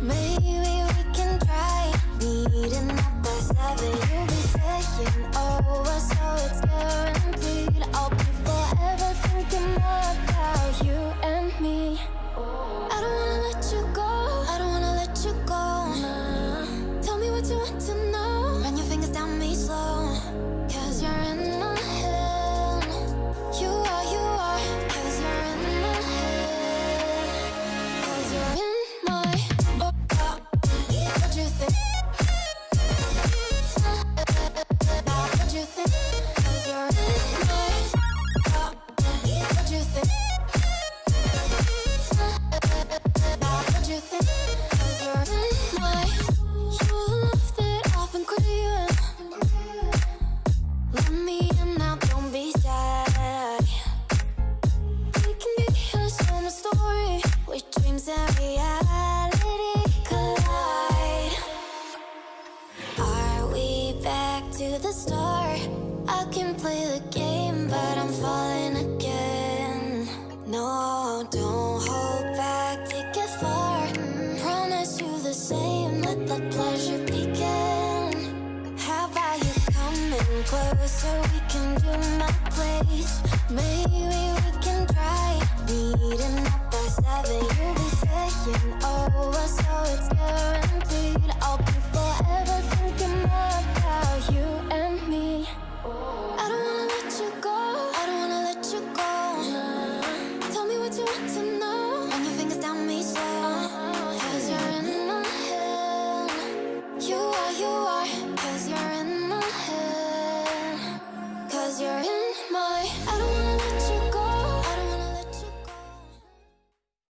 Maybe we can try meeting up by seven. You'll be saying. now, don't be We can story dreams and reality collide Are we back to the start? I can play the game, but I'm falling closer, we can do my place. Maybe we can try meeting up by seven. You'll be saying, oh, so it's guaranteed.